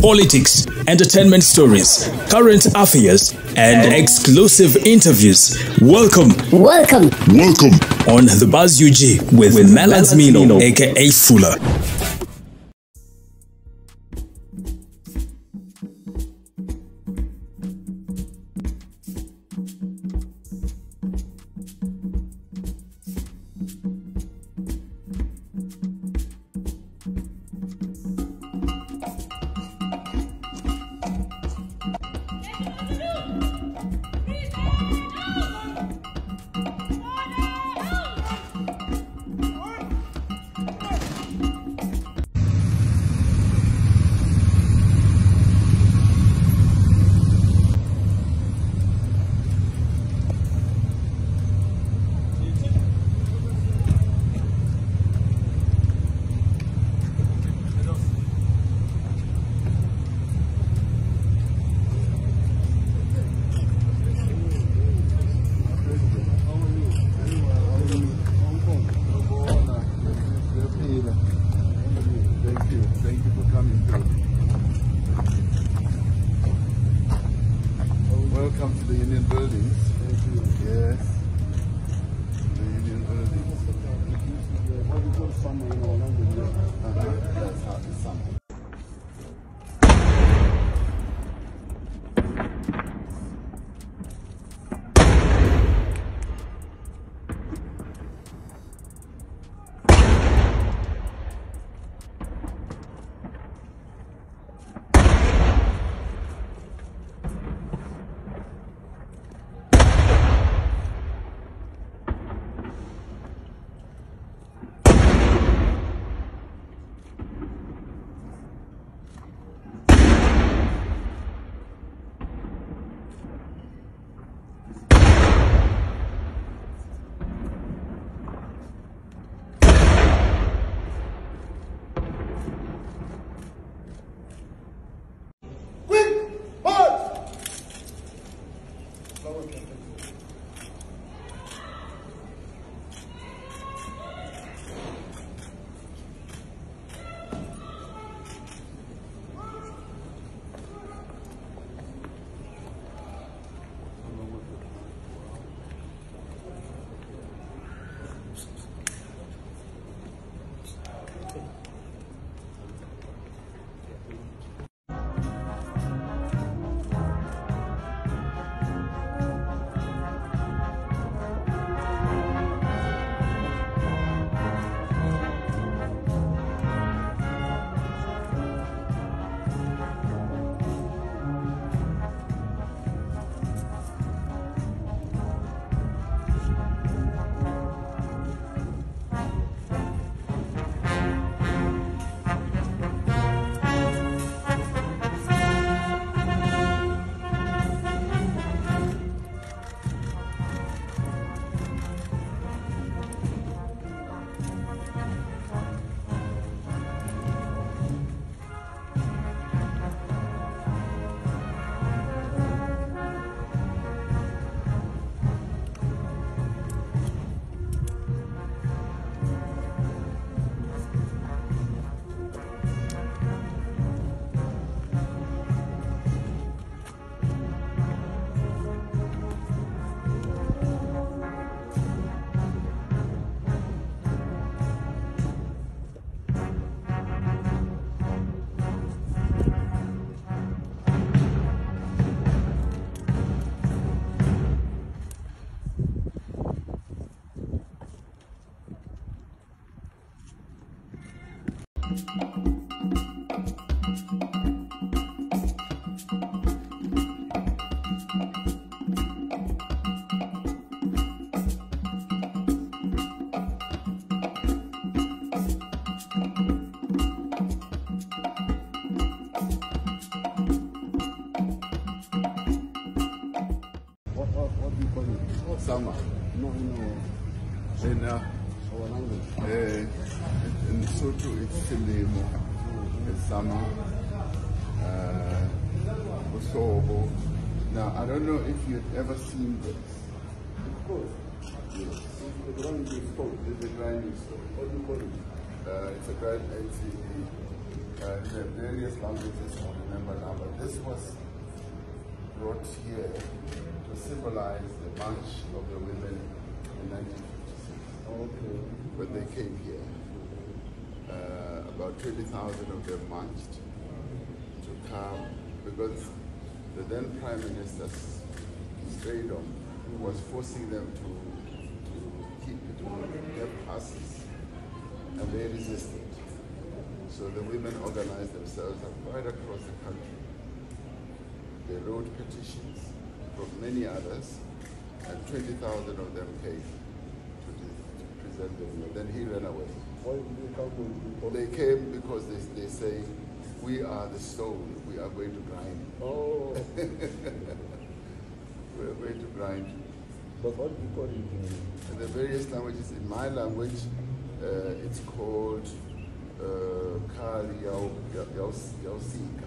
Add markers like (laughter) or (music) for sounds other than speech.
politics, entertainment stories, current affairs, and exclusive interviews. Welcome Welcome. Welcome. on the Buzz UG with, with Melans Mino, aka Fuller. Welcome to the Union Buildings. Yes. The Buildings. What, what, what do you call it? Summer. No, no, In, uh, uh, in Sotho, it's Silemo. It's summer. Uh, Osobo. Now, I don't know if you've ever seen this. Of course. Yes. The one you spoke. A grinding stone. What do you call it? Uh, it's a grind. It's a, uh, the various languages, I don't remember now, but this was brought here to symbolize the march of the women in 1956 Okay. when they came here. Uh, about 20,000 of them marched to come because the then Prime Minister, Strijdom, was forcing them to, to keep get passes and they resisted. So the women organized themselves right across the country. They wrote petitions from many others, and 20,000 of them came to them. Then he ran away. Why did they come the They came because they, they say, we are the stone, we are going to grind. Oh, (laughs) We are going to grind. but what do you call it? in- the various languages, in my language, uh, it's called uh, Kali Yau- Yau- Yausika.